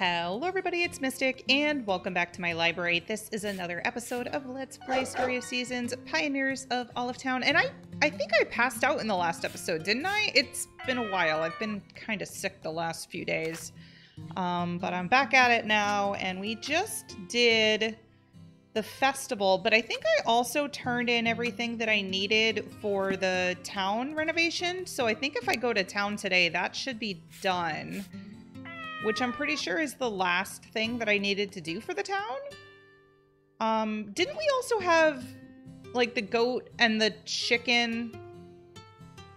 Hello everybody, it's Mystic, and welcome back to my library. This is another episode of Let's Play Story of Seasons, Pioneers of Olive Town. And I, I think I passed out in the last episode, didn't I? It's been a while. I've been kind of sick the last few days. Um, but I'm back at it now, and we just did the festival, but I think I also turned in everything that I needed for the town renovation. So I think if I go to town today, that should be done which I'm pretty sure is the last thing that I needed to do for the town. Um, didn't we also have like the goat and the chicken?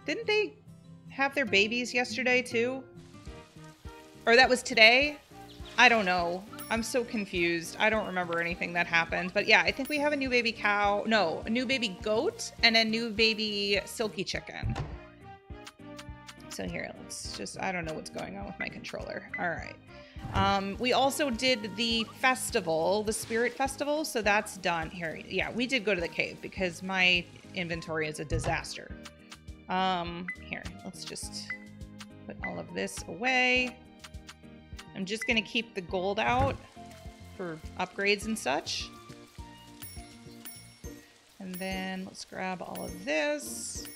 Didn't they have their babies yesterday too? Or that was today? I don't know. I'm so confused. I don't remember anything that happened. But yeah, I think we have a new baby cow. No, a new baby goat and a new baby silky chicken. So here, let's just, I don't know what's going on with my controller. All right. Um, we also did the festival, the spirit festival. So that's done here. Yeah, we did go to the cave because my inventory is a disaster. Um, here, let's just put all of this away. I'm just going to keep the gold out for upgrades and such. And then let's grab all of this.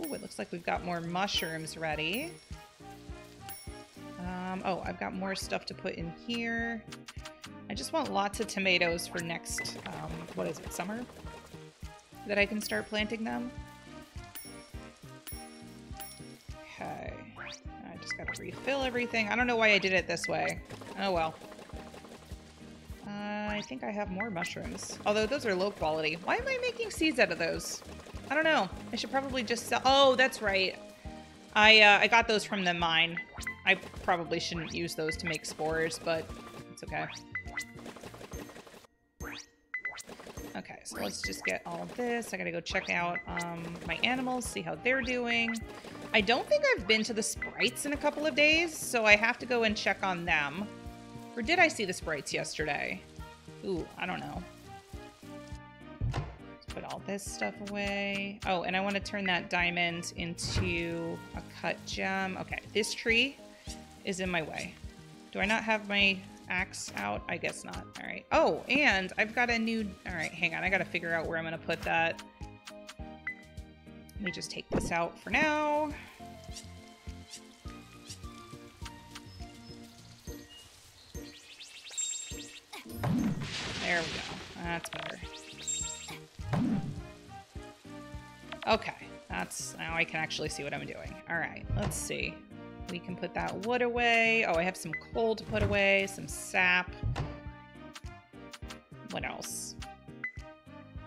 Ooh, it looks like we've got more mushrooms ready. Um, oh, I've got more stuff to put in here. I just want lots of tomatoes for next, um, what is it, summer? That I can start planting them. Okay. I just gotta refill everything. I don't know why I did it this way. Oh well. Uh, I think I have more mushrooms. Although those are low quality. Why am I making seeds out of those? I don't know. I should probably just sell. Oh, that's right. I uh, I got those from the mine. I probably shouldn't use those to make spores, but it's okay. Okay, so let's just get all of this. I gotta go check out um, my animals, see how they're doing. I don't think I've been to the sprites in a couple of days, so I have to go and check on them. Or did I see the sprites yesterday? Ooh, I don't know this stuff away. Oh, and I want to turn that diamond into a cut gem. Okay, this tree is in my way. Do I not have my axe out? I guess not. All right. Oh, and I've got a new... All right, hang on. I got to figure out where I'm going to put that. Let me just take this out for now. There we go. That's better. Okay, that's now I can actually see what I'm doing. All right, let's see. We can put that wood away. Oh, I have some coal to put away, some sap. What else?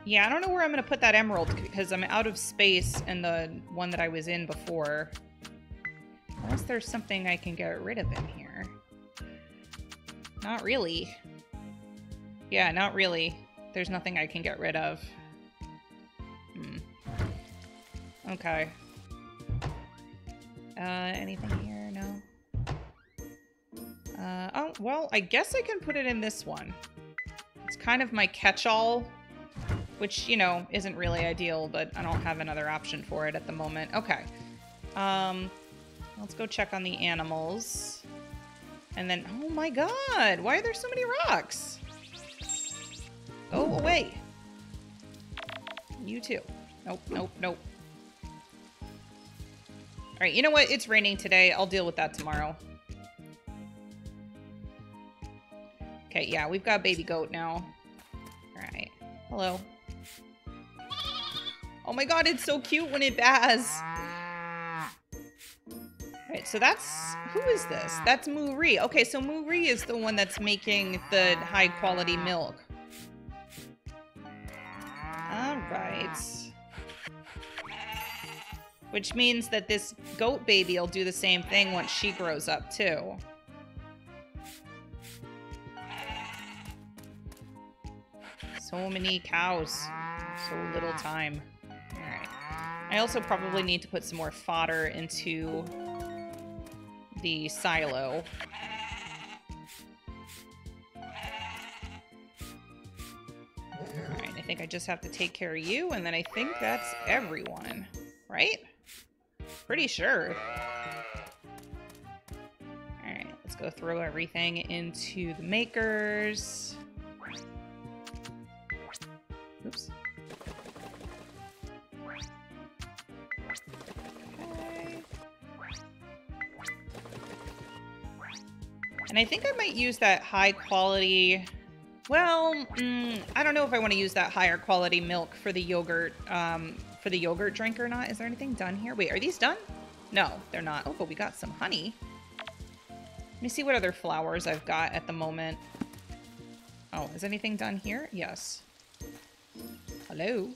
Yeah, I don't know where I'm going to put that emerald because I'm out of space in the one that I was in before. Unless there's something I can get rid of in here. Not really. Yeah, not really. There's nothing I can get rid of. Okay. Uh, anything here? No? Uh, oh, well, I guess I can put it in this one. It's kind of my catch-all, which, you know, isn't really ideal, but I don't have another option for it at the moment. Okay. Um, let's go check on the animals. And then, oh my god, why are there so many rocks? Go away. You too. Nope, nope, nope. All right, you know what? It's raining today. I'll deal with that tomorrow. Okay, yeah, we've got baby goat now. All right. Hello. Oh my god, it's so cute when it baz. Alright, so that's... Who is this? That's Muri. Okay, so Muri is the one that's making the high-quality milk. Alright. Which means that this goat baby will do the same thing once she grows up, too. So many cows. So little time. Alright. I also probably need to put some more fodder into the silo. Alright, I think I just have to take care of you, and then I think that's everyone. Right? Pretty sure. Alright, let's go throw everything into the makers. Oops. Okay. And I think I might use that high quality well, mm, I don't know if I want to use that higher quality milk for the yogurt, um, for the yogurt drink or not. Is there anything done here? Wait, are these done? No, they're not. Oh, but we got some honey. Let me see what other flowers I've got at the moment. Oh, is anything done here? Yes. Hello?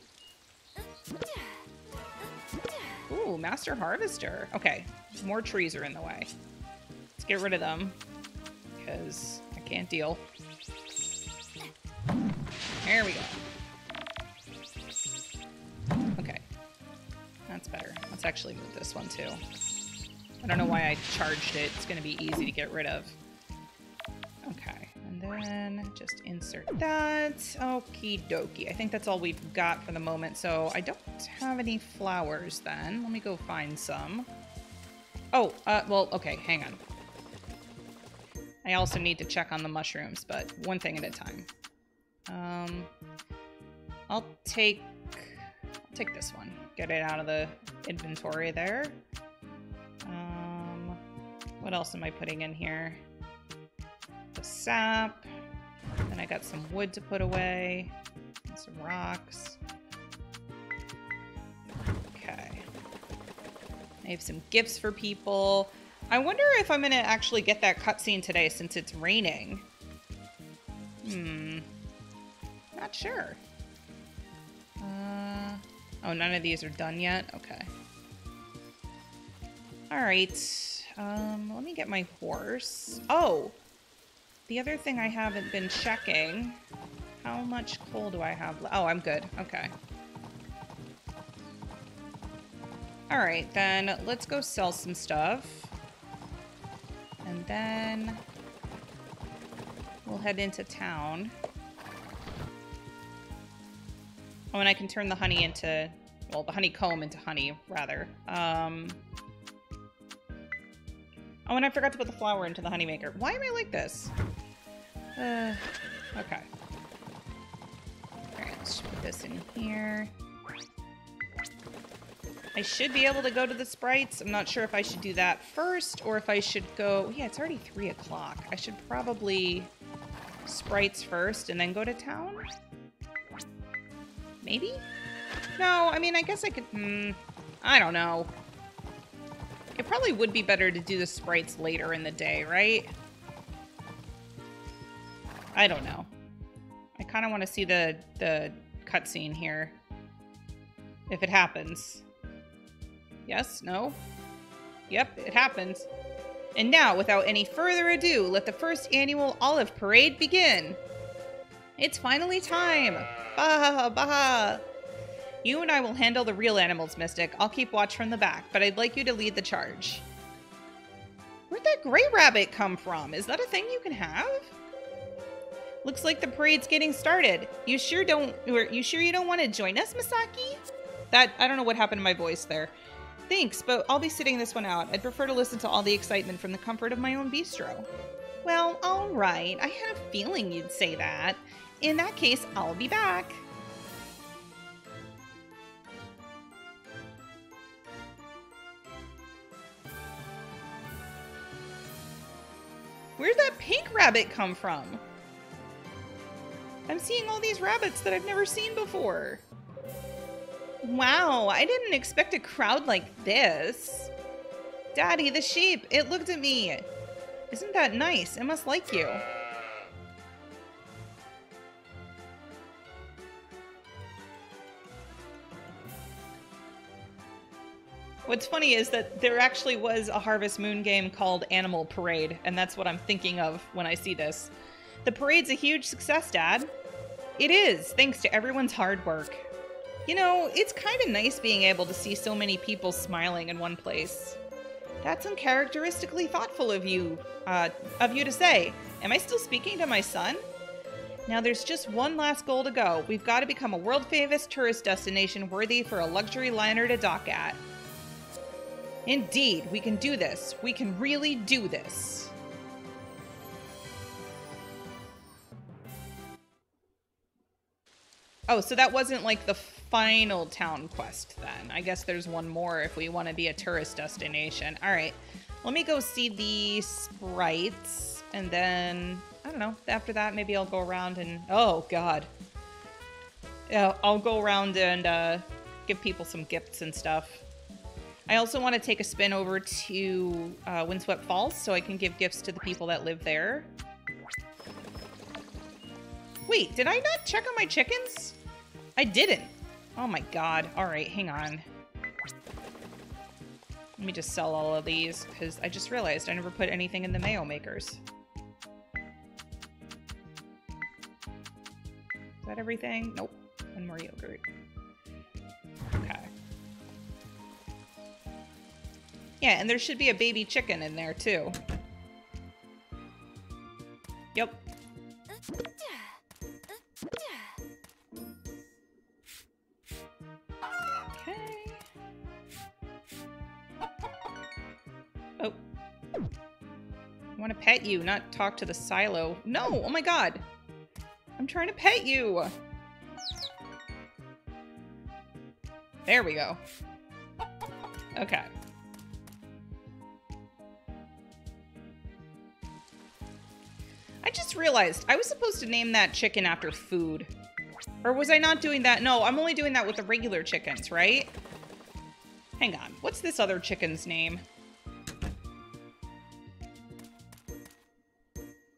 Ooh, Master Harvester. Okay, more trees are in the way. Let's get rid of them because I can't deal. There we go. That's better. Let's actually move this one too. I don't know why I charged it. It's going to be easy to get rid of. Okay. And then just insert that. Okie dokie. I think that's all we've got for the moment. So I don't have any flowers then. Let me go find some. Oh, uh, well, okay. Hang on. I also need to check on the mushrooms, but one thing at a time. Um, I'll take I'll take this one. Get it out of the inventory there. Um, what else am I putting in here? The sap. Then I got some wood to put away. some rocks. Okay. I have some gifts for people. I wonder if I'm going to actually get that cutscene today since it's raining. Hmm. Not sure. Uh, oh, none of these are done yet? Okay. Alright. Um, let me get my horse. Oh! The other thing I haven't been checking. How much coal do I have? Oh, I'm good. Okay. Alright, then let's go sell some stuff. And then we'll head into town. Oh, and I can turn the honey into, well, the honeycomb into honey, rather. Um, oh, and I forgot to put the flour into the honey maker. Why am I like this? Uh, okay. Alright, let's put this in here. I should be able to go to the sprites. I'm not sure if I should do that first or if I should go... Yeah, it's already 3 o'clock. I should probably sprites first and then go to town? Maybe? No, I mean, I guess I could... Hmm, I don't know. It probably would be better to do the sprites later in the day, right? I don't know. I kind of want to see the, the cutscene here. If it happens. Yes? No? Yep, it happens. And now, without any further ado, let the first annual Olive Parade begin. It's finally time! Baha, baha! You and I will handle the real animals, Mystic. I'll keep watch from the back, but I'd like you to lead the charge. Where'd that gray rabbit come from? Is that a thing you can have? Looks like the parade's getting started. You sure don't you sure you don't want to join us, Misaki? That I don't know what happened to my voice there. Thanks, but I'll be sitting this one out. I'd prefer to listen to all the excitement from the comfort of my own bistro. Well, all right. I had a feeling you'd say that. In that case, I'll be back. Where'd that pink rabbit come from? I'm seeing all these rabbits that I've never seen before. Wow, I didn't expect a crowd like this. Daddy, the sheep, it looked at me. Isn't that nice? It must like you. What's funny is that there actually was a Harvest Moon game called Animal Parade, and that's what I'm thinking of when I see this. The parade's a huge success, Dad. It is, thanks to everyone's hard work. You know, it's kind of nice being able to see so many people smiling in one place. That's uncharacteristically thoughtful of you, uh, of you to say. Am I still speaking to my son? Now there's just one last goal to go. We've got to become a world-famous tourist destination worthy for a luxury liner to dock at. Indeed, we can do this. We can really do this. Oh, so that wasn't like the final town quest then. I guess there's one more if we want to be a tourist destination. All right, let me go see the sprites and then, I don't know, after that maybe I'll go around and, oh god. Yeah, I'll go around and uh, give people some gifts and stuff. I also want to take a spin over to uh, Windswept Falls so I can give gifts to the people that live there. Wait, did I not check on my chickens? I didn't. Oh my god. Alright, hang on. Let me just sell all of these, because I just realized I never put anything in the mayo makers. Is that everything? Nope. One more yogurt. Okay. Yeah, and there should be a baby chicken in there, too. Yep. Okay. Oh. I want to pet you, not talk to the silo. No! Oh my god! I'm trying to pet you! There we go. Okay. I just realized I was supposed to name that chicken after food. Or was I not doing that? No, I'm only doing that with the regular chickens, right? Hang on. What's this other chicken's name?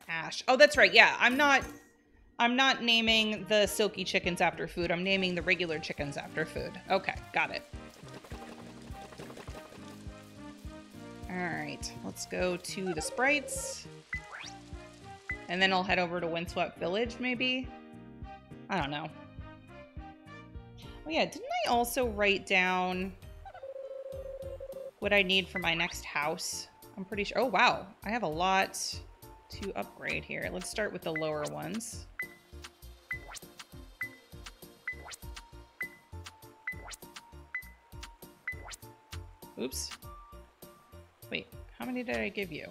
Ash. Oh, that's right. Yeah, I'm not... I'm not naming the silky chickens after food. I'm naming the regular chickens after food. Okay, got it. Alright, let's go to the sprites. And then I'll head over to Windswept Village, maybe? I don't know. Oh yeah, didn't I also write down what I need for my next house? I'm pretty sure. Oh, wow. I have a lot to upgrade here. Let's start with the lower ones. Oops. Wait, how many did I give you?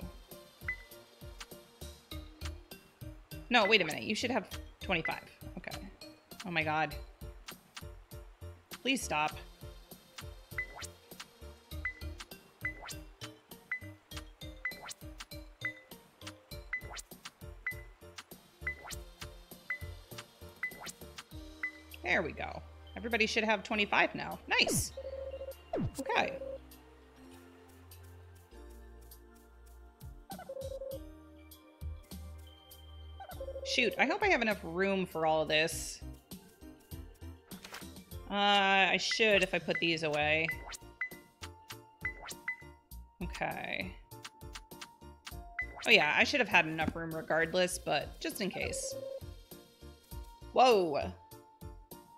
No, wait a minute. You should have 25. Okay. Oh my god. Please stop. There we go. Everybody should have 25 now. Nice. Okay. Shoot, I hope I have enough room for all this. Uh, I should if I put these away. Okay. Oh yeah, I should have had enough room regardless, but just in case. Whoa!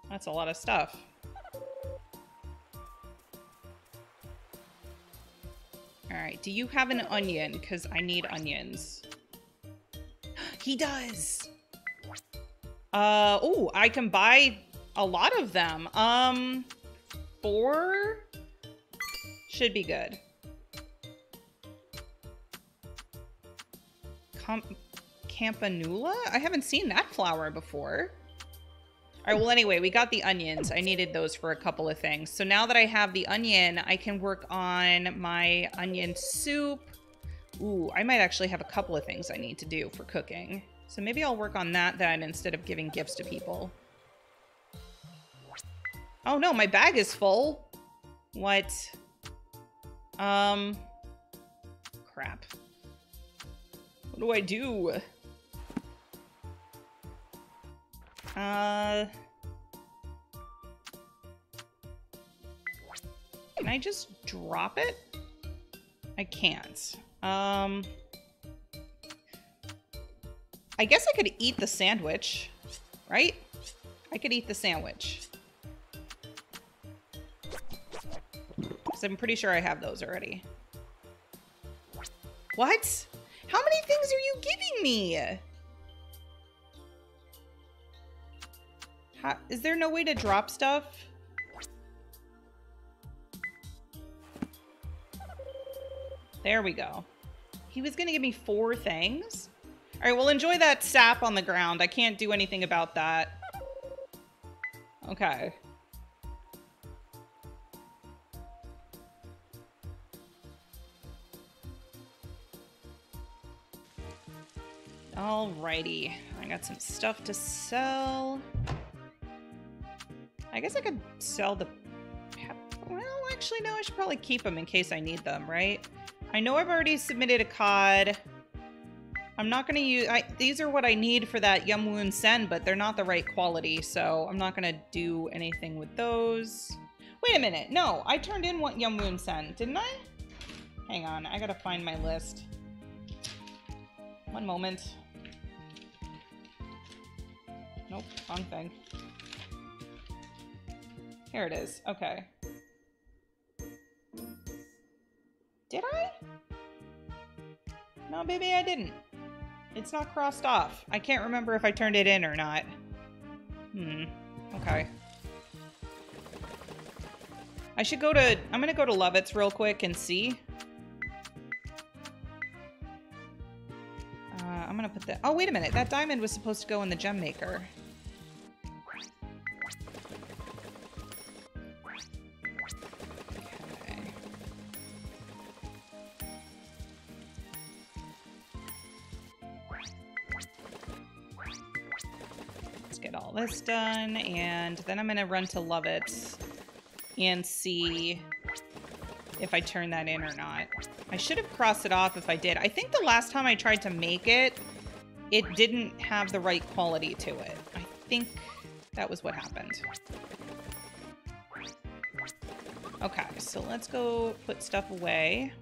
That's a lot of stuff. Alright, do you have an onion? Because I need onions. He does. Uh, oh, I can buy a lot of them. Um, four should be good. Com Campanula? I haven't seen that flower before. All right, well, anyway, we got the onions. I needed those for a couple of things. So now that I have the onion, I can work on my onion soup. Ooh, I might actually have a couple of things I need to do for cooking. So maybe I'll work on that then instead of giving gifts to people. Oh no, my bag is full. What? Um, crap. What do I do? Uh, can I just drop it? I can't. Um, I guess I could eat the sandwich, right? I could eat the sandwich. Because I'm pretty sure I have those already. What? How many things are you giving me? How, is there no way to drop stuff? There we go. He was going to give me four things? All right, well, enjoy that sap on the ground. I can't do anything about that. Okay. Alrighty. I got some stuff to sell. I guess I could sell the... Well, actually, no. I should probably keep them in case I need them, right? I know I've already submitted a COD. I'm not going to use... I, these are what I need for that Yum Woon Sen, but they're not the right quality, so I'm not going to do anything with those. Wait a minute. No, I turned in one Yum Woon Sen, didn't I? Hang on. I got to find my list. One moment. Nope, wrong thing. Here it is. Okay. Did I? No, baby, I didn't. It's not crossed off. I can't remember if I turned it in or not. Hmm. Okay. I should go to... I'm gonna go to Lovett's real quick and see. Uh, I'm gonna put that... Oh, wait a minute. That diamond was supposed to go in the gem maker. Done, and then I'm going to run to Lovett and see if I turn that in or not. I should have crossed it off if I did. I think the last time I tried to make it, it didn't have the right quality to it. I think that was what happened. Okay, so let's go put stuff away.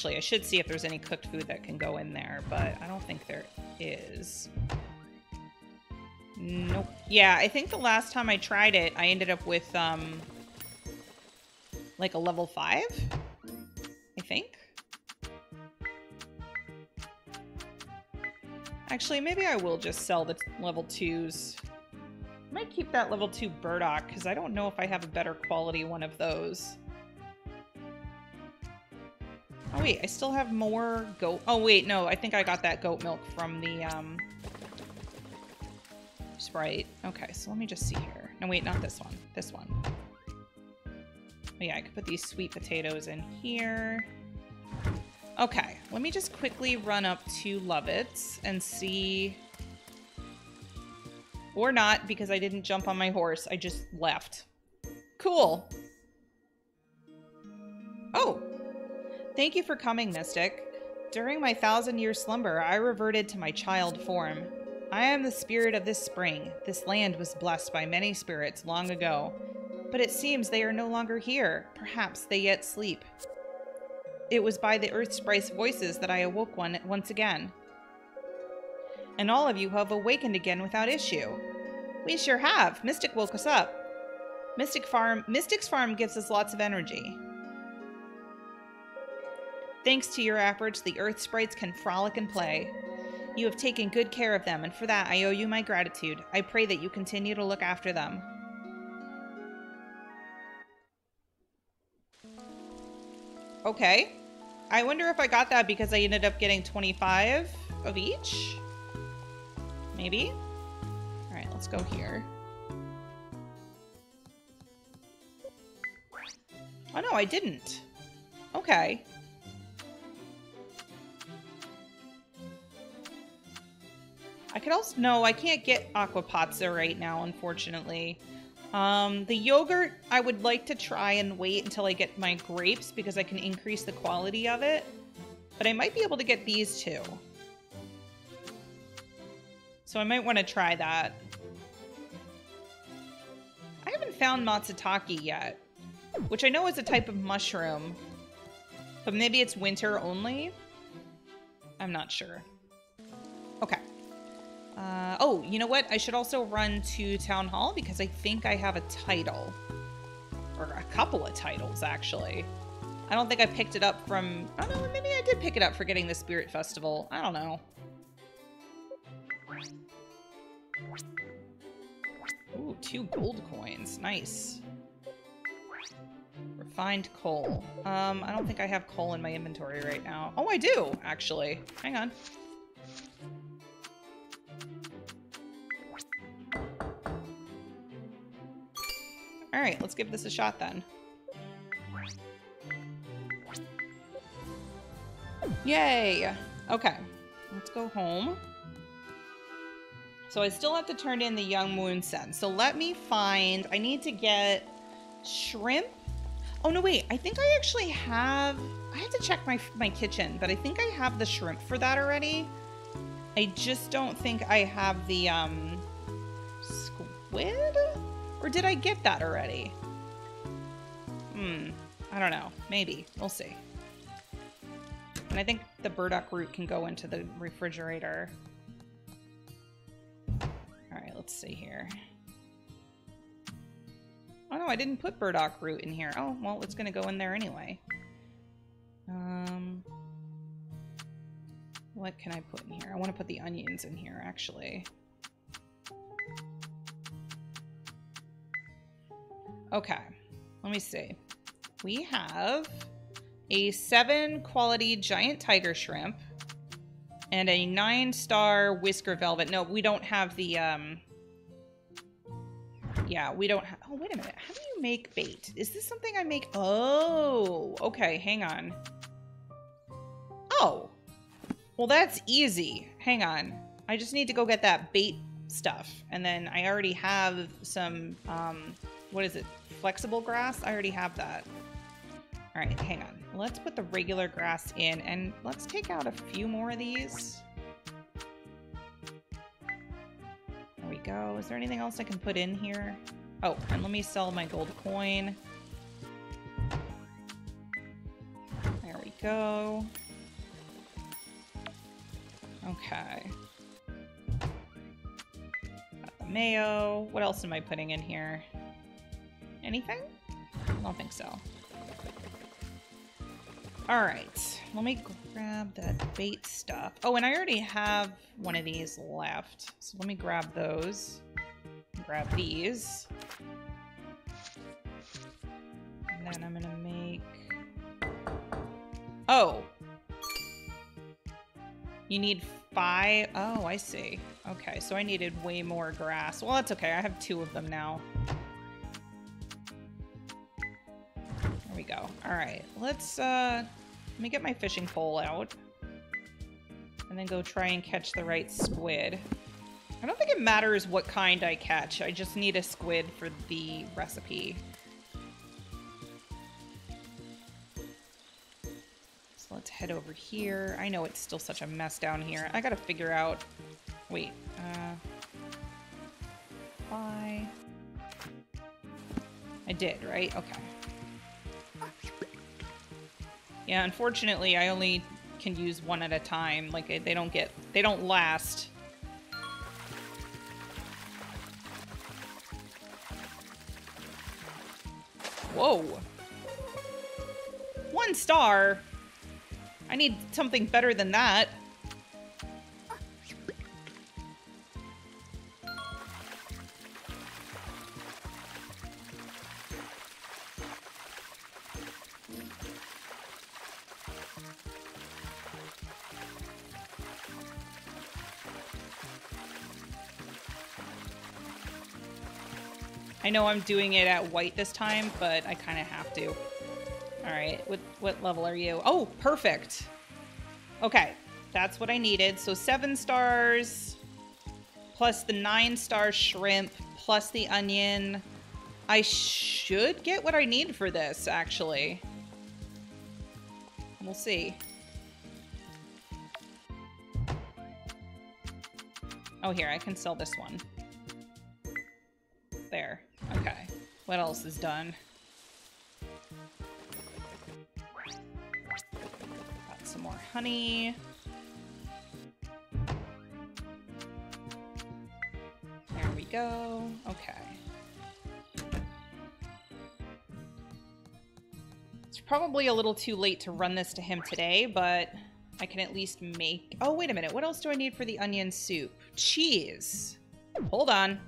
Actually, I should see if there's any cooked food that can go in there, but I don't think there is. Nope. Yeah, I think the last time I tried it, I ended up with, um, like a level 5, I think. Actually, maybe I will just sell the level 2s. I might keep that level 2 burdock, because I don't know if I have a better quality one of those. Oh wait, I still have more goat. Oh wait, no, I think I got that goat milk from the um, Sprite. Okay, so let me just see here. No wait, not this one. This one. Oh yeah, I could put these sweet potatoes in here. Okay, let me just quickly run up to Lovett's and see... Or not, because I didn't jump on my horse. I just left. Cool. Oh, Thank you for coming, Mystic. During my thousand-year slumber, I reverted to my child form. I am the spirit of this spring. This land was blessed by many spirits long ago, but it seems they are no longer here. Perhaps they yet sleep. It was by the Earth Sprite's voices that I awoke one once again. And all of you have awakened again without issue. We sure have. Mystic woke us up. Mystic Farm Mystic's Farm gives us lots of energy. Thanks to your efforts, the Earth Sprites can frolic and play. You have taken good care of them, and for that I owe you my gratitude. I pray that you continue to look after them. Okay. I wonder if I got that because I ended up getting 25 of each? Maybe? Alright, let's go here. Oh no, I didn't. Okay. I could also... No, I can't get Aquapazza right now, unfortunately. Um, the yogurt, I would like to try and wait until I get my grapes because I can increase the quality of it. But I might be able to get these two. So I might want to try that. I haven't found Matsutake yet, which I know is a type of mushroom. But maybe it's winter only? I'm not sure. Okay. Uh, oh, you know what? I should also run to Town Hall because I think I have a title. Or a couple of titles, actually. I don't think I picked it up from... Oh, no, maybe I did pick it up for getting the Spirit Festival. I don't know. Ooh, two gold coins. Nice. Refined coal. Um, I don't think I have coal in my inventory right now. Oh, I do, actually. Hang on. All right, let's give this a shot then. Yay! Okay, let's go home. So I still have to turn in the Yum Woon Sen. So let me find... I need to get shrimp. Oh, no, wait. I think I actually have... I have to check my, my kitchen, but I think I have the shrimp for that already. I just don't think I have the um, squid? Or did I get that already? Hmm. I don't know. Maybe. We'll see. And I think the burdock root can go into the refrigerator. Alright, let's see here. Oh no, I didn't put burdock root in here. Oh, well, it's gonna go in there anyway. Um, what can I put in here? I want to put the onions in here, actually. Okay, let me see. We have a seven quality giant tiger shrimp, and a nine star whisker velvet. No, we don't have the, um, yeah, we don't have, oh, wait a minute. How do you make bait? Is this something I make? Oh, okay, hang on. Oh, well, that's easy. Hang on. I just need to go get that bait stuff. And then I already have some, um, what is it? Flexible grass? I already have that. All right, hang on. Let's put the regular grass in and let's take out a few more of these. There we go. Is there anything else I can put in here? Oh, and let me sell my gold coin. There we go. Okay. Got the mayo. What else am I putting in here? Anything? I don't think so. All right, let me grab that bait stuff. Oh, and I already have one of these left. So let me grab those. Grab these. And then I'm gonna make... Oh! You need five... Oh, I see. Okay, so I needed way more grass. Well, that's okay. I have two of them now. We go. All right, let's... uh let me get my fishing pole out. And then go try and catch the right squid. I don't think it matters what kind I catch. I just need a squid for the recipe. So let's head over here. I know it's still such a mess down here. I gotta figure out... Wait. Uh... Why? I did, right? Okay. Yeah, unfortunately, I only can use one at a time. Like, uh, they don't get... They don't last. Whoa. One star? I need something better than that. I know I'm doing it at white this time, but I kind of have to. All right, what, what level are you? Oh, perfect. Okay, that's what I needed. So seven stars, plus the nine star shrimp, plus the onion. I should get what I need for this, actually. We'll see. Oh, here, I can sell this one. What else is done? Got some more honey. There we go. Okay. It's probably a little too late to run this to him today, but I can at least make... Oh, wait a minute. What else do I need for the onion soup? Cheese. Hold on.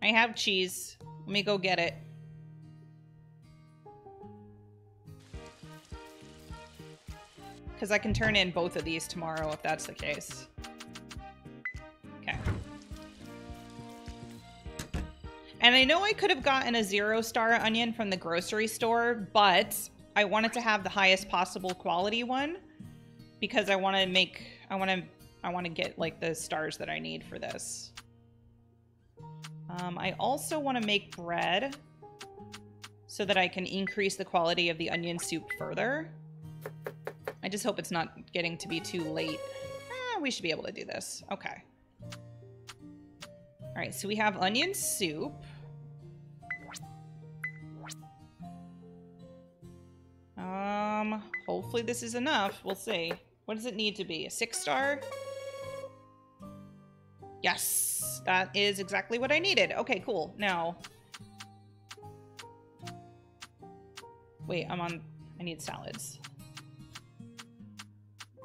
I have cheese. Let me go get it. Because I can turn in both of these tomorrow if that's the case. Okay. And I know I could have gotten a zero star onion from the grocery store, but I wanted to have the highest possible quality one because I want to make, I want to, I want to get like the stars that I need for this. Um, I also want to make bread so that I can increase the quality of the onion soup further. I just hope it's not getting to be too late. Eh, we should be able to do this. Okay. All right, so we have onion soup. Um, hopefully this is enough. We'll see. What does it need to be? A six star? Yes, that is exactly what I needed. Okay, cool. Now, wait, I'm on, I need salads.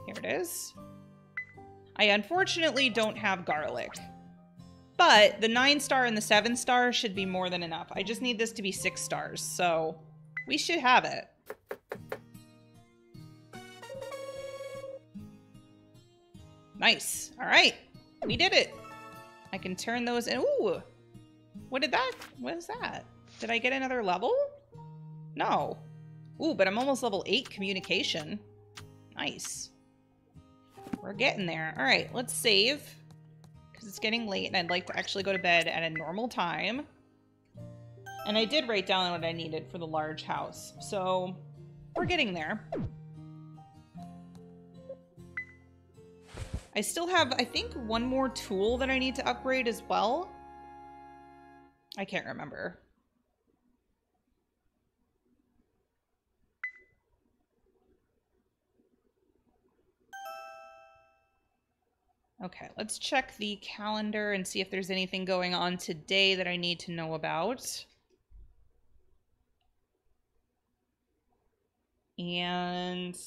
Here it is. I unfortunately don't have garlic. But the 9 star and the 7 star should be more than enough. I just need this to be 6 stars, so we should have it. Nice. All right. We did it. I can turn those in. Ooh. What did that? What is that? Did I get another level? No. Ooh, but I'm almost level 8 communication. Nice. We're getting there. All right, let's save. Because it's getting late and I'd like to actually go to bed at a normal time. And I did write down what I needed for the large house. So we're getting there. I still have, I think, one more tool that I need to upgrade as well. I can't remember. Okay, let's check the calendar and see if there's anything going on today that I need to know about. And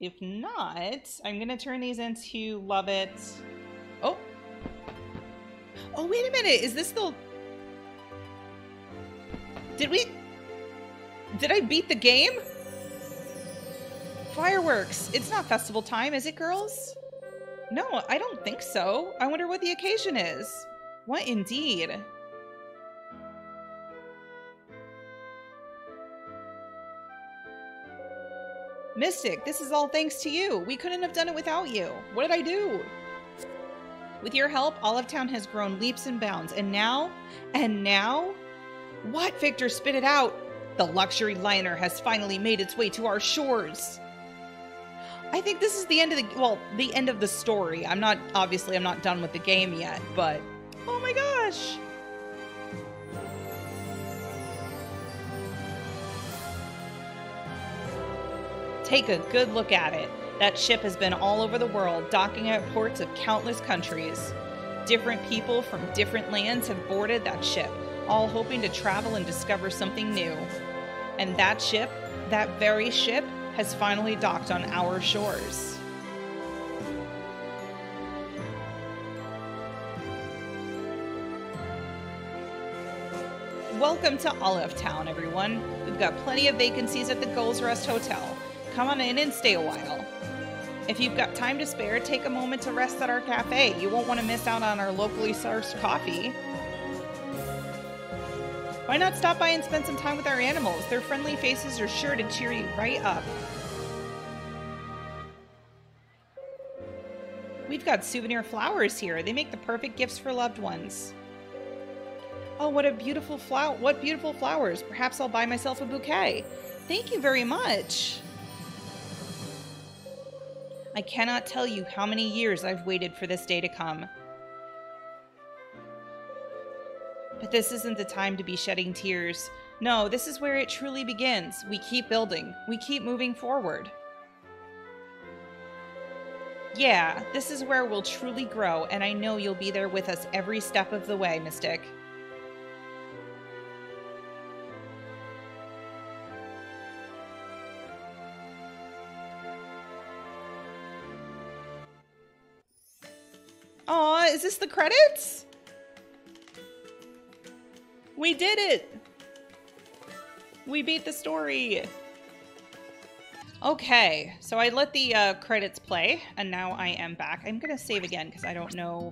if not, I'm going to turn these into Lovett. Oh. Oh, wait a minute. Is this the... Did we... Did I beat the game? Fireworks. It's not festival time, is it, girls? No, I don't think so. I wonder what the occasion is. What indeed? Mystic, this is all thanks to you. We couldn't have done it without you. What did I do? With your help, Olive Town has grown leaps and bounds. And now? And now? What, Victor? Spit it out. The luxury liner has finally made its way to our shores. I think this is the end of the well, the end of the story. I'm not obviously I'm not done with the game yet, but oh my gosh. Take a good look at it. That ship has been all over the world, docking at ports of countless countries. Different people from different lands have boarded that ship, all hoping to travel and discover something new. And that ship, that very ship, has finally docked on our shores. Welcome to Olive Town, everyone. We've got plenty of vacancies at the Gulls Rest Hotel come on in and stay a while. If you've got time to spare, take a moment to rest at our cafe. You won't want to miss out on our locally sourced coffee. Why not stop by and spend some time with our animals? Their friendly faces are sure to cheer you right up. We've got souvenir flowers here. They make the perfect gifts for loved ones. Oh, what a beautiful flower. What beautiful flowers. Perhaps I'll buy myself a bouquet. Thank you very much. I cannot tell you how many years I've waited for this day to come. But this isn't the time to be shedding tears. No, this is where it truly begins. We keep building. We keep moving forward. Yeah, this is where we'll truly grow, and I know you'll be there with us every step of the way, Mystic. Aw, is this the credits? We did it! We beat the story! Okay, so I let the uh, credits play, and now I am back. I'm gonna save again because I don't know.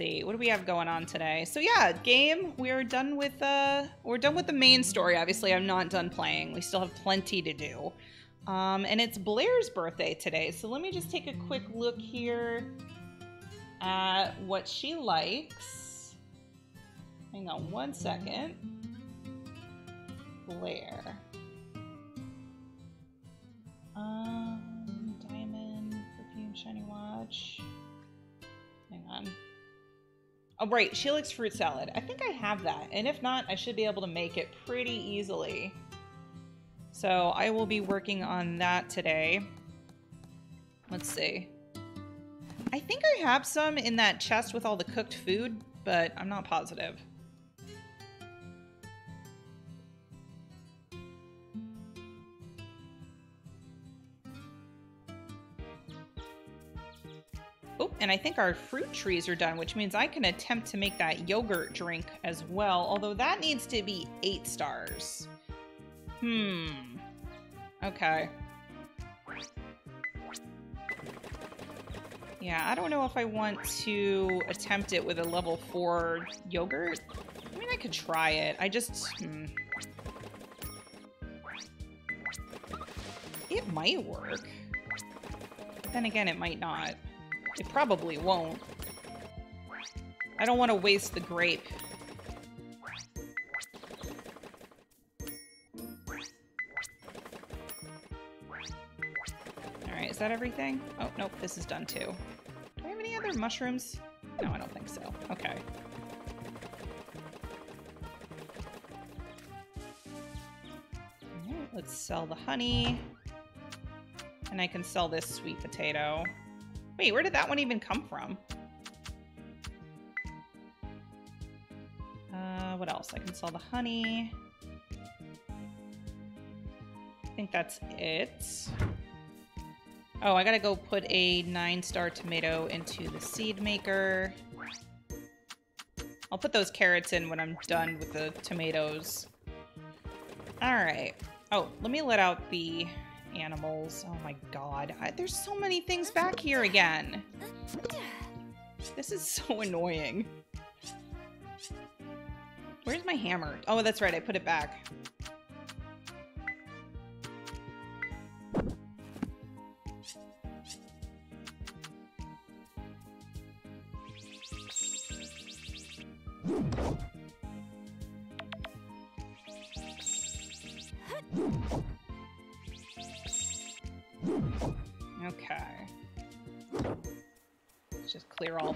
See. What do we have going on today? So yeah, game. We're done with uh we're done with the main story. Obviously, I'm not done playing. We still have plenty to do. Um, and it's Blair's birthday today. So let me just take a quick look here at what she likes. Hang on one second. Blair. Um, diamond, perfume, shiny watch. Hang on. Oh, right. She likes fruit salad. I think I have that. And if not, I should be able to make it pretty easily. So I will be working on that today. Let's see. I think I have some in that chest with all the cooked food, but I'm not positive. And I think our fruit trees are done, which means I can attempt to make that yogurt drink as well, although that needs to be eight stars. Hmm. Okay. Yeah, I don't know if I want to attempt it with a level 4 yogurt. I mean, I could try it. I just... Hmm. It might work. But then again, it might not. It probably won't. I don't want to waste the grape. Alright, is that everything? Oh, nope, this is done too. Do I have any other mushrooms? No, I don't think so. Okay. Let's sell the honey. And I can sell this sweet potato. Wait, where did that one even come from? Uh, what else? I can sell the honey. I think that's it. Oh, I gotta go put a nine-star tomato into the seed maker. I'll put those carrots in when I'm done with the tomatoes. Alright. Oh, let me let out the animals. Oh my god. I, there's so many things back here again. This is so annoying. Where's my hammer? Oh, that's right. I put it back.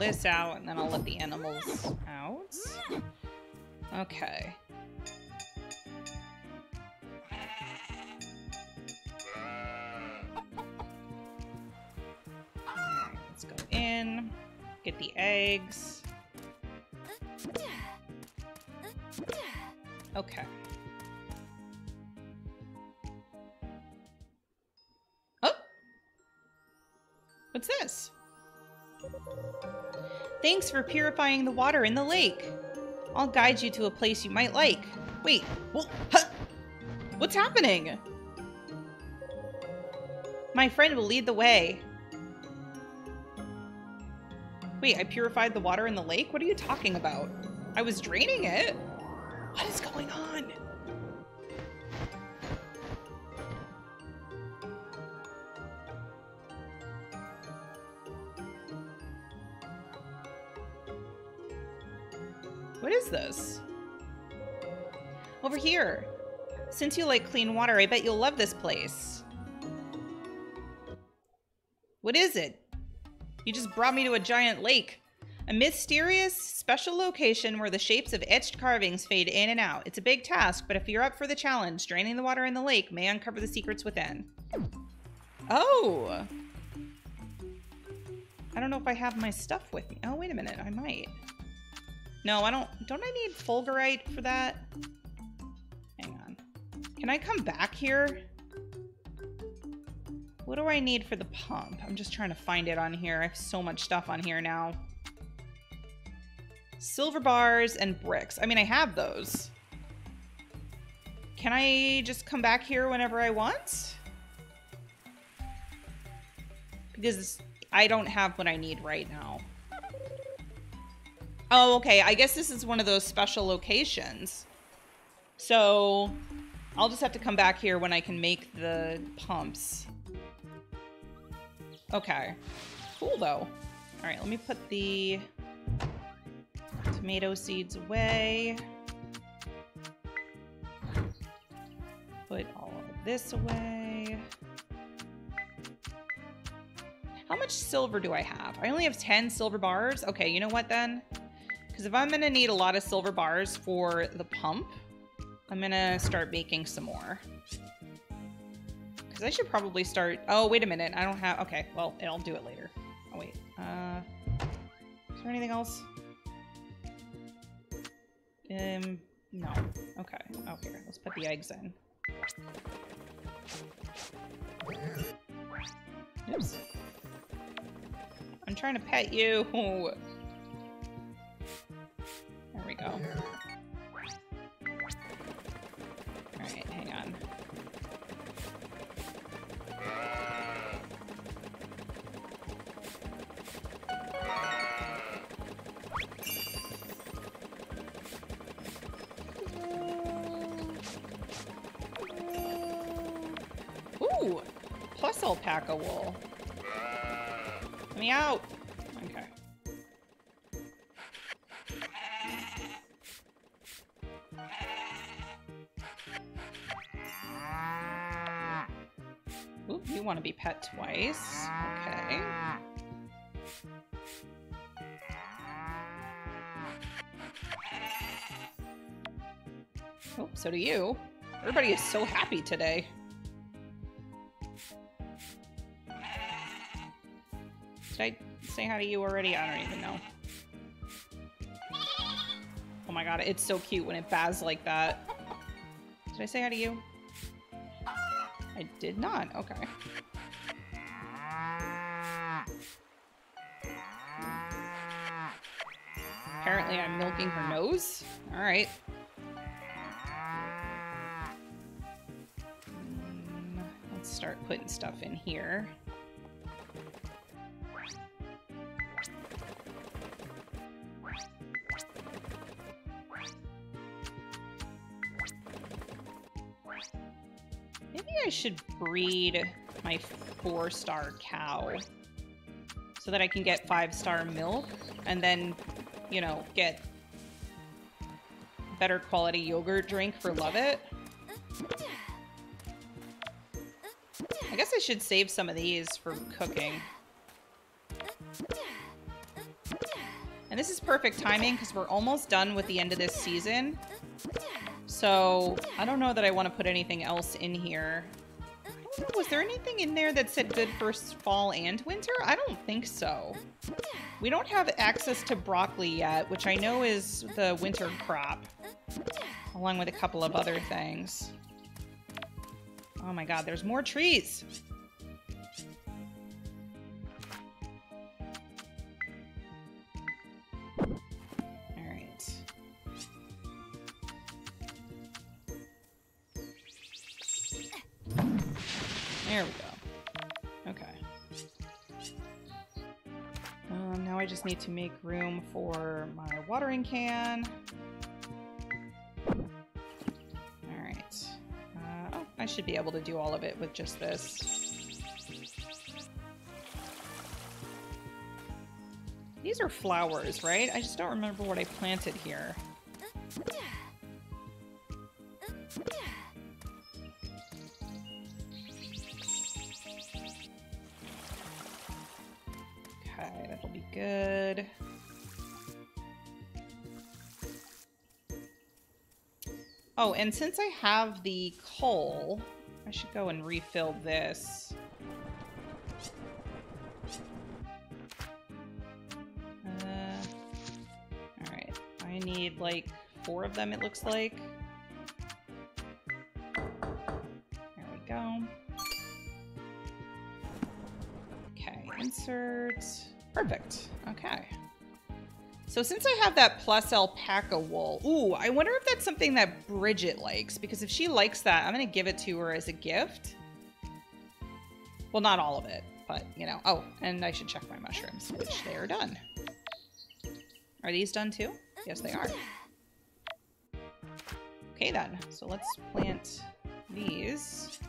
This out, and then I'll let the animals out. Okay. let's go in, get the eggs. Okay. For purifying the water in the lake. I'll guide you to a place you might like. Wait, what? Huh? What's happening? My friend will lead the way. Wait, I purified the water in the lake? What are you talking about? I was draining it? What is going on? Is this? Over here. Since you like clean water, I bet you'll love this place. What is it? You just brought me to a giant lake. A mysterious, special location where the shapes of etched carvings fade in and out. It's a big task, but if you're up for the challenge, draining the water in the lake may uncover the secrets within. Oh! I don't know if I have my stuff with me. Oh, wait a minute. I might. No, I don't. Don't I need fulgurite for that? Hang on. Can I come back here? What do I need for the pump? I'm just trying to find it on here. I have so much stuff on here now. Silver bars and bricks. I mean, I have those. Can I just come back here whenever I want? Because I don't have what I need right now. Oh, okay. I guess this is one of those special locations. So I'll just have to come back here when I can make the pumps. Okay. Cool, though. All right, let me put the tomato seeds away. Put all of this away. How much silver do I have? I only have 10 silver bars. Okay, you know what then? Because if I'm going to need a lot of silver bars for the pump, I'm going to start making some more. Because I should probably start... Oh, wait a minute. I don't have... Okay, well, I'll do it later. Oh, wait. Uh, is there anything else? Um, no. Okay. Oh, here. Let's put the eggs in. Oops. I'm trying to pet you. There we go. Alright, hang on. Ooh, plus alpaca wool. Let me out. Twice. Okay. Oh, so do you. Everybody is so happy today. Did I say hi to you already? I don't even know. Oh my god, it's so cute when it baz like that. Did I say hi to you? I did not. Okay. Apparently I'm milking her nose. Alright. Mm, let's start putting stuff in here. Maybe I should breed my four-star cow so that I can get five-star milk and then, you know, get better quality yogurt drink for Lovett. I guess I should save some of these for cooking. And this is perfect timing because we're almost done with the end of this season. So I don't know that I want to put anything else in here. Was there anything in there that said good for fall and winter? I don't think so. We don't have access to broccoli yet, which I know is the winter crop, along with a couple of other things. Oh my god, there's more trees! Need to make room for my watering can. Alright. Uh, oh, I should be able to do all of it with just this. These are flowers, right? I just don't remember what I planted here. Oh, and since I have the coal, I should go and refill this. Uh, Alright, I need like four of them it looks like. There we go. Okay, insert. Perfect. Okay. So since I have that plus alpaca wool, ooh, I wonder if that's something that Bridget likes. Because if she likes that, I'm going to give it to her as a gift. Well, not all of it, but, you know. Oh, and I should check my mushrooms, which they are done. Are these done too? Yes, they are. Okay then, so let's plant these.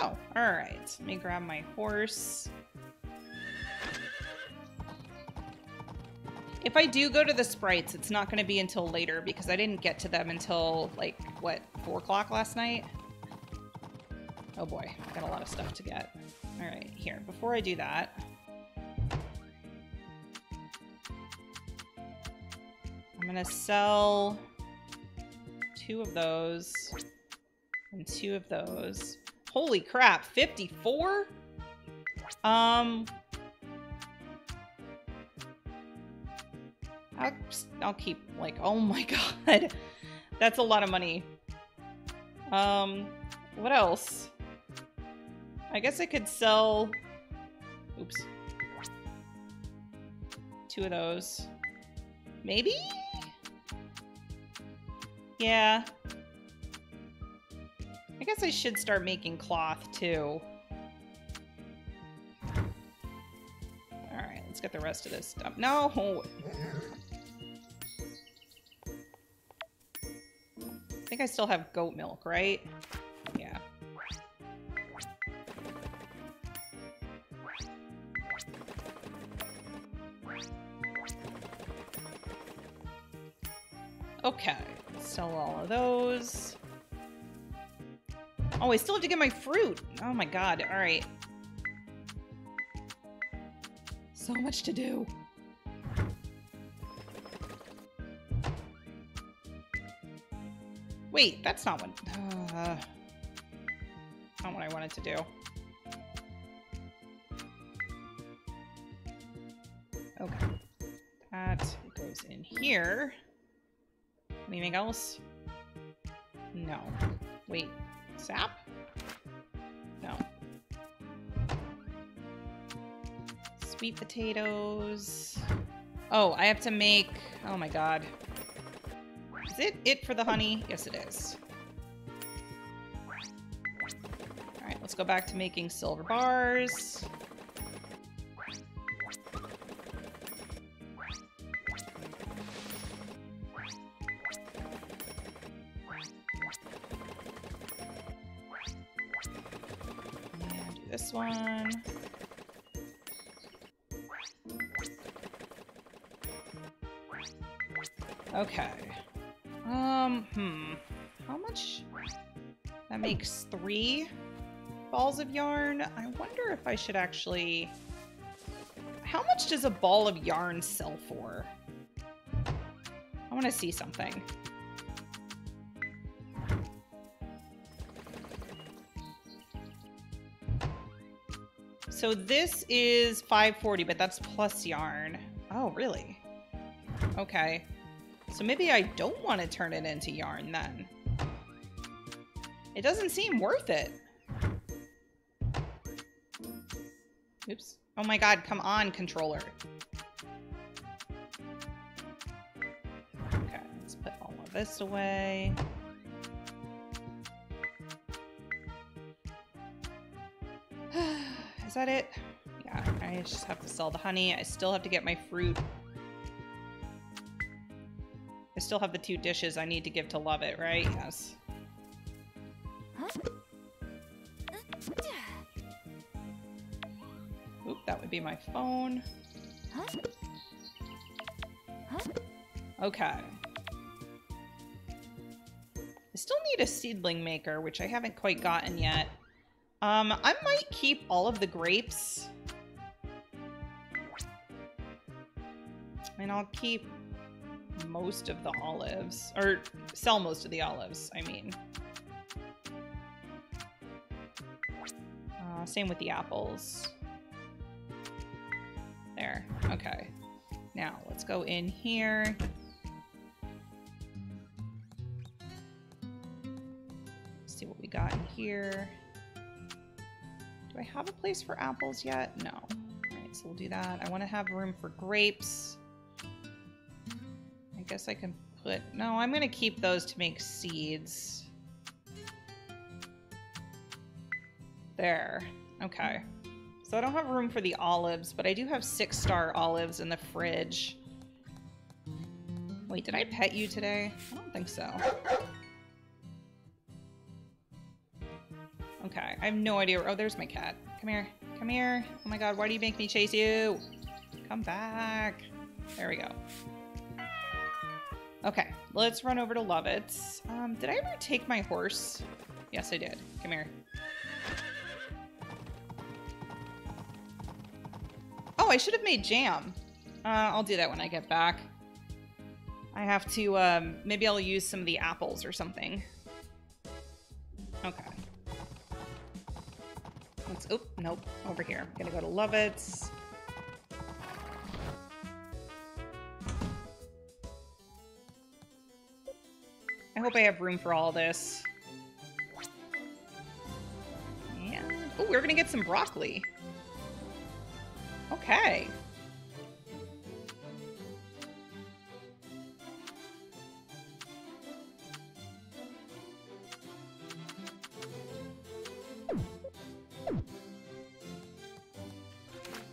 Go. All right, let me grab my horse. If I do go to the sprites, it's not going to be until later because I didn't get to them until, like, what, 4 o'clock last night? Oh boy, I got a lot of stuff to get. All right, here, before I do that, I'm gonna sell two of those and two of those. Holy crap, 54? Um, I'll, I'll keep like, oh my god, that's a lot of money. Um, what else? I guess I could sell... Oops. Two of those. Maybe? Yeah. I guess I should start making cloth, too. Alright, let's get the rest of this stuff. No! I think I still have goat milk, right? Yeah. Okay, sell all of those. Oh, I still have to get my fruit. Oh my god, alright. So much to do. Wait, that's not what... Uh, not what I wanted to do. Okay. That goes in here. Anything else? No. Wait. Sap? No. Sweet potatoes. Oh, I have to make... Oh my god. Is it it for the honey? Yes, it is. Alright, let's go back to making silver bars. I should actually... How much does a ball of yarn sell for? I want to see something. So this is 540, but that's plus yarn. Oh, really? Okay. So maybe I don't want to turn it into yarn then. It doesn't seem worth it. Oops. Oh my god, come on, controller. Okay, let's put all of this away. Is that it? Yeah, I just have to sell the honey. I still have to get my fruit. I still have the two dishes I need to give to Lovett, right? Yes. Oop, that would be my phone. Okay. I still need a seedling maker, which I haven't quite gotten yet. Um, I might keep all of the grapes. And I'll keep most of the olives. Or sell most of the olives, I mean. Uh, same with the apples. There. Okay. Now, let's go in here. See what we got in here. Do I have a place for apples yet? No. Alright, so we'll do that. I want to have room for grapes. I guess I can put... No, I'm going to keep those to make seeds. There. Okay. So I don't have room for the olives, but I do have six-star olives in the fridge. Wait, did I pet you today? I don't think so. Okay, I have no idea. Oh, there's my cat. Come here. Come here. Oh my god, why do you make me chase you? Come back. There we go. Okay, let's run over to Lovett's. Um, did I ever take my horse? Yes, I did. Come here. Oh, I should have made jam. Uh, I'll do that when I get back. I have to, um, maybe I'll use some of the apples or something. Okay. Let's, oh, nope, over here. Gonna go to Lovett's. I hope I have room for all this. And, oh, we're gonna get some broccoli. Okay.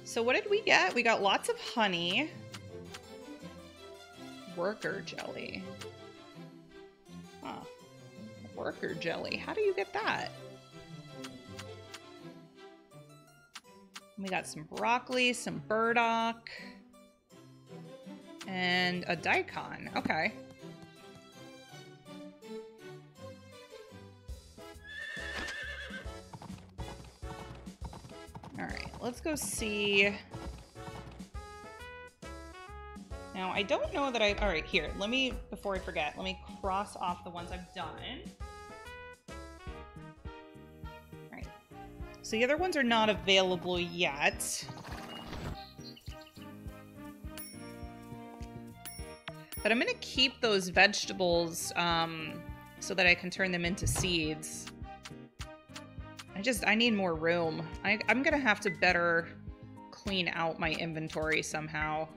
So what did we get? We got lots of honey. Worker jelly. Huh. Worker jelly. How do you get that? We got some broccoli, some burdock, and a daikon. Okay. All right, let's go see. Now, I don't know that I... All right, here. Let me, before I forget, let me cross off the ones I've done. So the other ones are not available yet. But I'm going to keep those vegetables um, so that I can turn them into seeds. I just, I need more room. I, I'm going to have to better clean out my inventory somehow.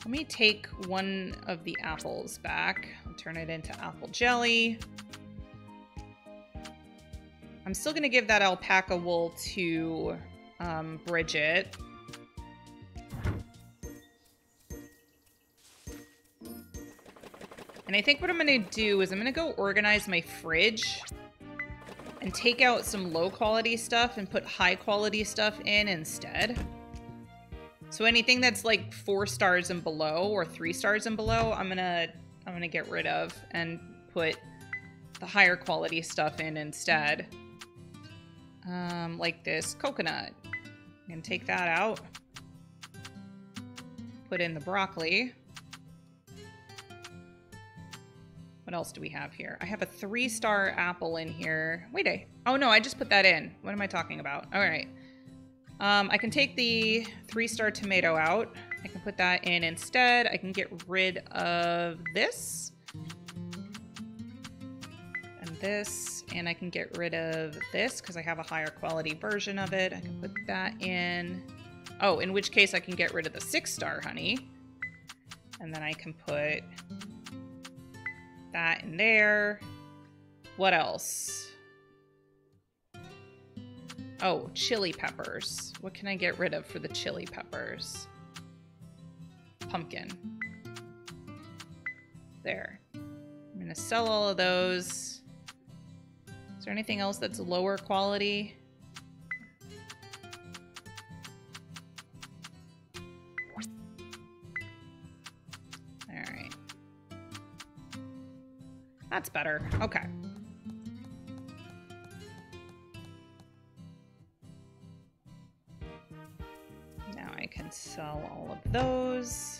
Let me take one of the apples back. I'll turn it into apple jelly. I'm still going to give that alpaca wool to um, Bridget. And I think what I'm going to do is I'm going to go organize my fridge and take out some low quality stuff and put high quality stuff in instead. So anything that's like four stars and below or three stars and below, I'm going to I'm going to get rid of and put the higher quality stuff in instead um, like this coconut. I'm gonna take that out. Put in the broccoli. What else do we have here? I have a three-star apple in here. Wait, a oh no, I just put that in. What am I talking about? All right. Um, I can take the three-star tomato out. I can put that in instead. I can get rid of this. This and I can get rid of this because I have a higher quality version of it. I can put that in. Oh, in which case I can get rid of the six star honey. And then I can put that in there. What else? Oh, chili peppers. What can I get rid of for the chili peppers? Pumpkin. There. I'm going to sell all of those. Is there anything else that's lower quality? Alright. That's better. Okay. Now I can sell all of those.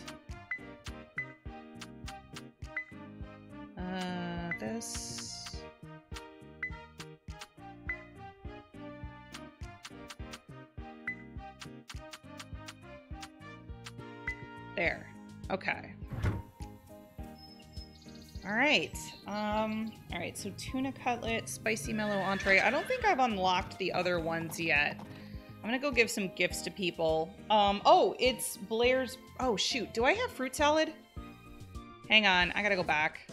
There. Okay. All right. Um, all right, so tuna cutlet, spicy mellow entree. I don't think I've unlocked the other ones yet. I'm gonna go give some gifts to people. Um, oh, it's Blair's. Oh, shoot. Do I have fruit salad? Hang on, I gotta go back.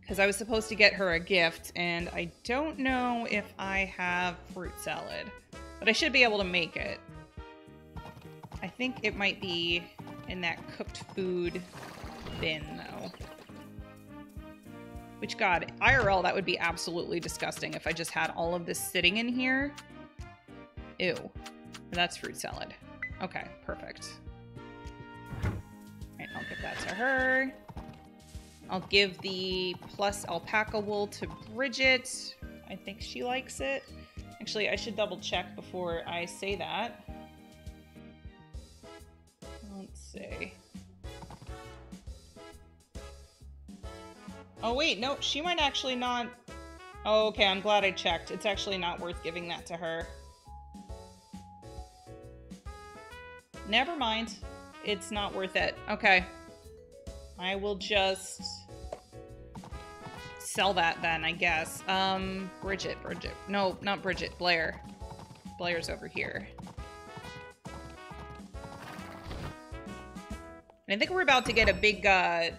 Because I was supposed to get her a gift, and I don't know if I have fruit salad. But I should be able to make it. Think it might be in that cooked food bin, though. Which, God, IRL, that would be absolutely disgusting if I just had all of this sitting in here. Ew. That's fruit salad. Okay, perfect. Alright, I'll give that to her. I'll give the plus alpaca wool to Bridget. I think she likes it. Actually, I should double check before I say that. Let's. Oh wait, no, she might actually not... Oh, okay, I'm glad I checked. It's actually not worth giving that to her. Never mind. It's not worth it. Okay. I will just sell that then, I guess. Um, Bridget, Bridget. No, not Bridget, Blair. Blair's over here. And I think we're about to get a big uh,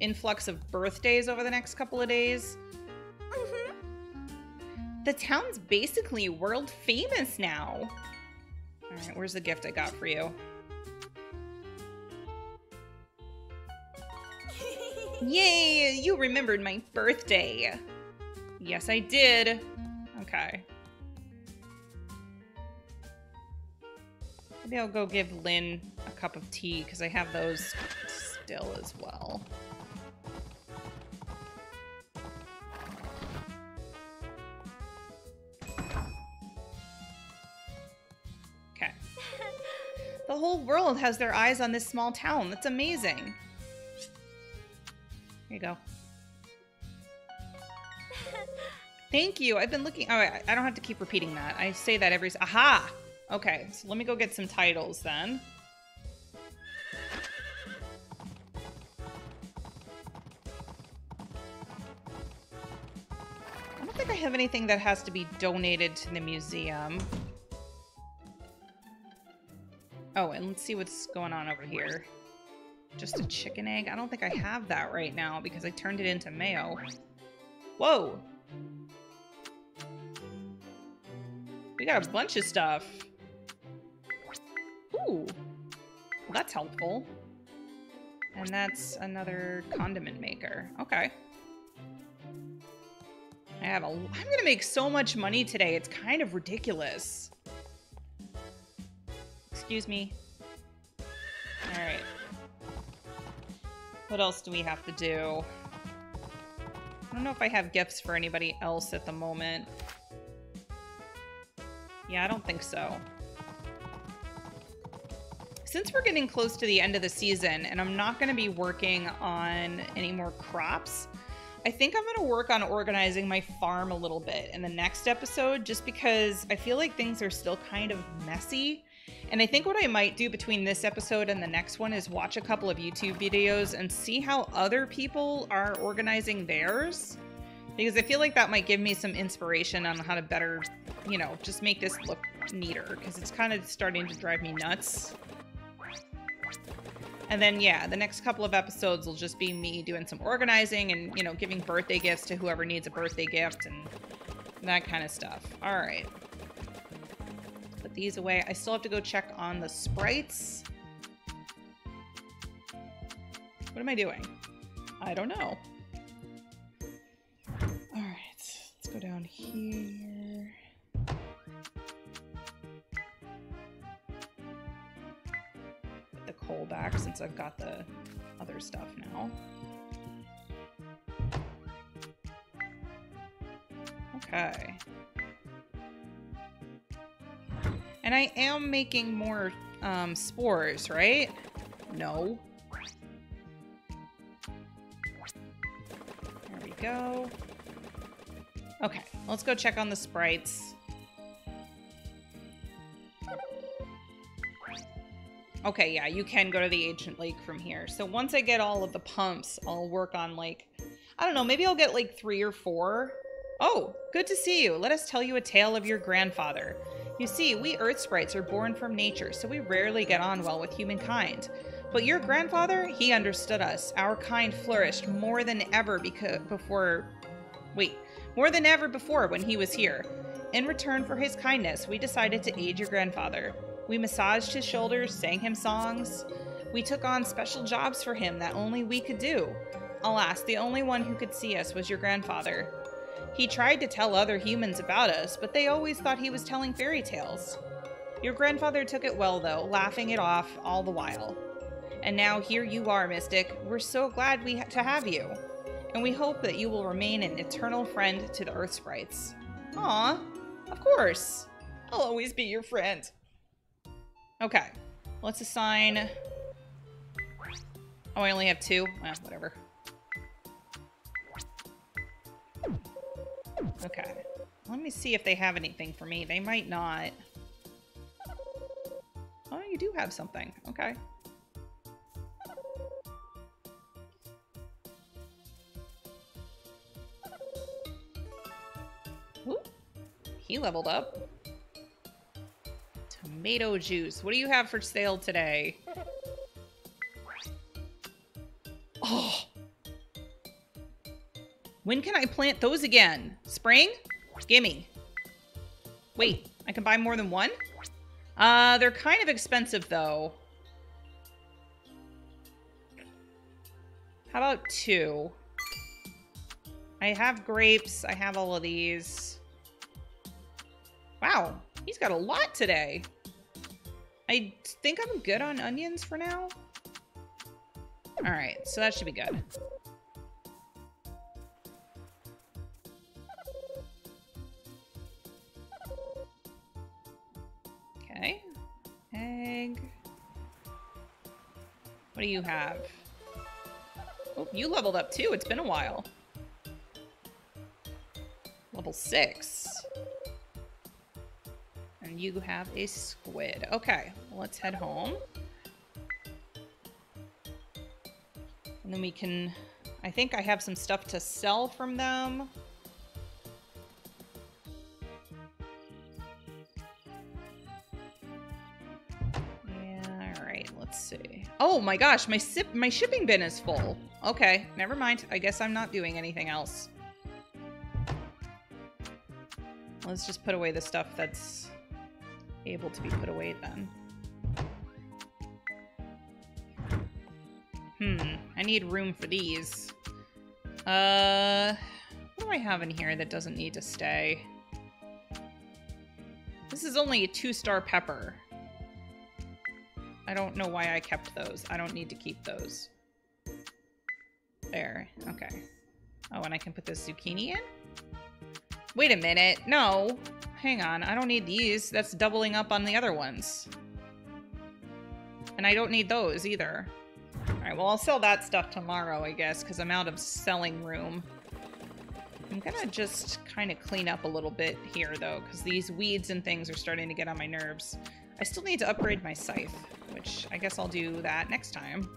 influx of birthdays over the next couple of days. Mm-hmm. The town's basically world famous now. All right, where's the gift I got for you? Yay, you remembered my birthday. Yes, I did. Okay. Maybe I'll go give Lynn cup of tea because I have those still as well. Okay. The whole world has their eyes on this small town. That's amazing. Here you go. Thank you. I've been looking. Oh, I don't have to keep repeating that. I say that every. Aha! Okay, so let me go get some titles then. Have anything that has to be donated to the museum. Oh, and let's see what's going on over here. Just a chicken egg? I don't think I have that right now because I turned it into mayo. Whoa! We got a bunch of stuff. Ooh. Well, that's helpful. And that's another condiment maker. Okay. I have a... I'm gonna make so much money today. It's kind of ridiculous. Excuse me. Alright. What else do we have to do? I don't know if I have gifts for anybody else at the moment. Yeah, I don't think so. Since we're getting close to the end of the season and I'm not going to be working on any more crops, I think I'm going to work on organizing my farm a little bit in the next episode just because I feel like things are still kind of messy and I think what I might do between this episode and the next one is watch a couple of YouTube videos and see how other people are organizing theirs. Because I feel like that might give me some inspiration on how to better, you know, just make this look neater. Because it's kind of starting to drive me nuts. And then, yeah, the next couple of episodes will just be me doing some organizing and, you know, giving birthday gifts to whoever needs a birthday gift and that kind of stuff. All right Put these away. I still have to go check on the sprites. What am I doing? I don't know. Alright, let's go down here. Back since I've got the other stuff now. Okay. And I am making more um, spores, right? No. There we go. Okay, let's go check on the sprites. Okay, yeah, you can go to the ancient lake from here. So once I get all of the pumps, I'll work on like, I don't know, maybe I'll get like three or four. Oh, good to see you. Let us tell you a tale of your grandfather. You see, we earth sprites are born from nature, so we rarely get on well with humankind. But your grandfather, he understood us. Our kind flourished more than ever before wait, more than ever before when he was here. In return for his kindness, we decided to aid your grandfather. We massaged his shoulders, sang him songs. We took on special jobs for him that only we could do. Alas, the only one who could see us was your grandfather. He tried to tell other humans about us, but they always thought he was telling fairy tales. Your grandfather took it well, though, laughing it off all the while. And now here you are, Mystic. We're so glad we ha to have you. And we hope that you will remain an eternal friend to the Earth Sprites. Aw, of course. I'll always be your friend. Okay, let's assign... Oh, I only have two? Well, whatever. Okay. Let me see if they have anything for me. They might not. Oh, you do have something. Okay. Ooh, he leveled up. Tomato juice. What do you have for sale today? Oh, when can I plant those again? Spring? Gimme. Wait, I can buy more than one? Uh, they're kind of expensive, though. How about two? I have grapes. I have all of these. Wow, he's got a lot today. I think I'm good on onions for now. All right, so that should be good. Okay. Egg. What do you have? Oh, you leveled up too. It's been a while. Level six. You have a squid. Okay, let's head home. And then we can... I think I have some stuff to sell from them. Yeah, all right, let's see. Oh my gosh, my sip my shipping bin is full. Okay, never mind. I guess I'm not doing anything else. Let's just put away the stuff that's able to be put away then. Hmm, I need room for these. Uh, what do I have in here that doesn't need to stay? This is only a two-star pepper. I don't know why I kept those. I don't need to keep those. There. Okay. Oh, and I can put this zucchini in? Wait a minute. No. Hang on. I don't need these. That's doubling up on the other ones. And I don't need those either. Alright, well, I'll sell that stuff tomorrow, I guess, because I'm out of selling room. I'm gonna just kind of clean up a little bit here, though, because these weeds and things are starting to get on my nerves. I still need to upgrade my scythe which I guess I'll do that next time.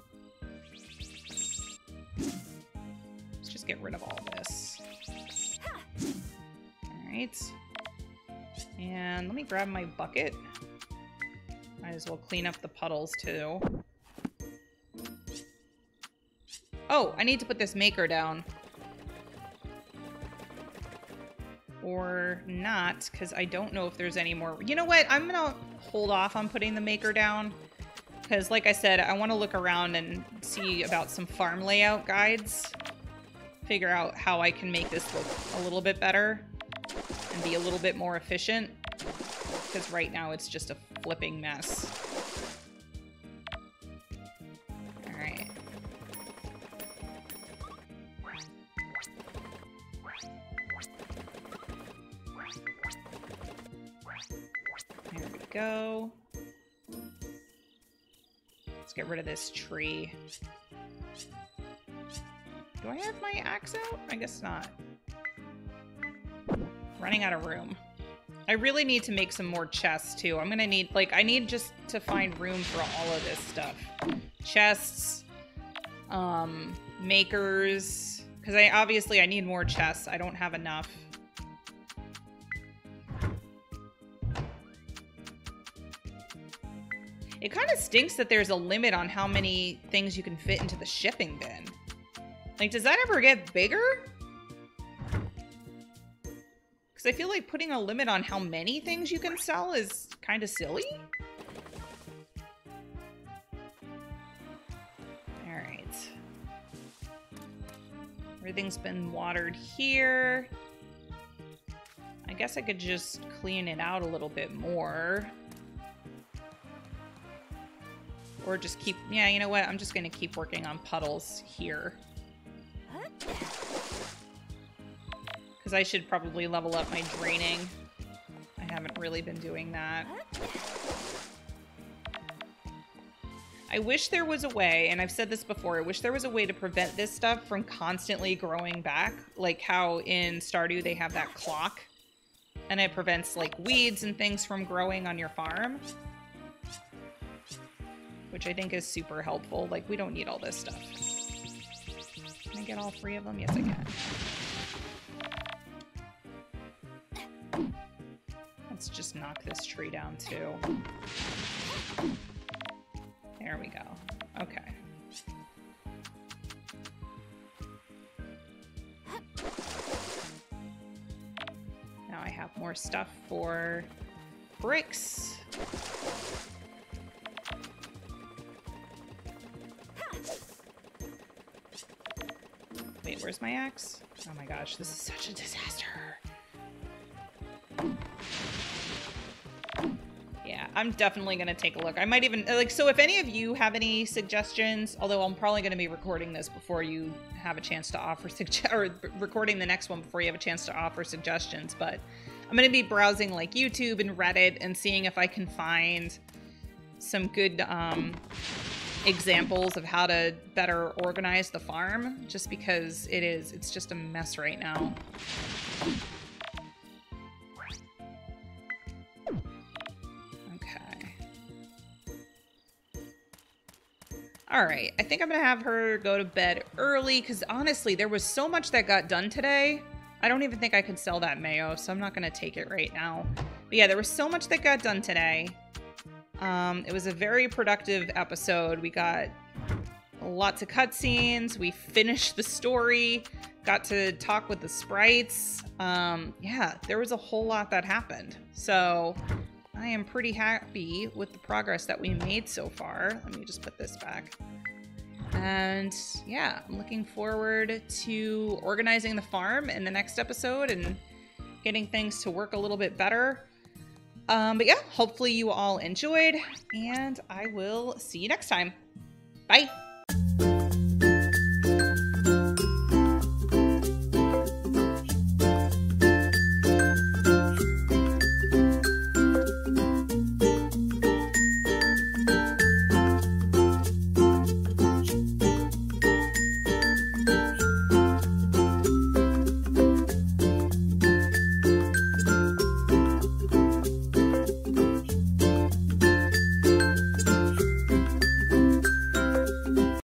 Let's just get rid of all this. Alright. And let me grab my bucket. Might as well clean up the puddles too. Oh, I need to put this maker down. Or not, because I don't know if there's any more. You know what? I'm going to hold off on putting the maker down because like I said, I want to look around and see about some farm layout guides. Figure out how I can make this look a little bit better and be a little bit more efficient. Because right now it's just a flipping mess. Alright. There we go. Let's get rid of this tree. Do I have my axe out? I guess not. Running out of room. I really need to make some more chests too. I'm gonna need, like, I need just to find room for all of this stuff. Chests, um, makers, because I obviously I need more chests. I don't have enough. It kind of stinks that there's a limit on how many things you can fit into the shipping bin. Like, does that ever get bigger? Because I feel like putting a limit on how many things you can sell is kind of silly. Alright. Everything's been watered here. I guess I could just clean it out a little bit more. Or just keep... Yeah, you know what? I'm just going to keep working on puddles here. Because I should probably level up my draining. I haven't really been doing that. I wish there was a way, and I've said this before, I wish there was a way to prevent this stuff from constantly growing back. Like how in Stardew they have that clock. And it prevents like weeds and things from growing on your farm which I think is super helpful. Like, we don't need all this stuff. Can I get all three of them? Yes, I can. Let's just knock this tree down, too. There we go. Okay. Now I have more stuff for bricks. Wait, where's my axe? Oh my gosh, this is such a disaster. I'm definitely going to take a look. I might even, like, so if any of you have any suggestions, although I'm probably going to be recording this before you have a chance to offer, or recording the next one before you have a chance to offer suggestions, but I'm going to be browsing, like, YouTube and Reddit and seeing if I can find some good, um, examples of how to better organize the farm just because it is it's just a mess right now all right i think i'm gonna have her go to bed early because honestly there was so much that got done today i don't even think i could sell that mayo so i'm not gonna take it right now but yeah there was so much that got done today um, it was a very productive episode. We got lots of cutscenes. We finished the story. Got to talk with the sprites. Um, yeah, there was a whole lot that happened. So I am pretty happy with the progress that we made so far. Let me just put this back. And yeah, I'm looking forward to organizing the farm in the next episode and getting things to work a little bit better. Um, but yeah, hopefully you all enjoyed, and I will see you next time. Bye!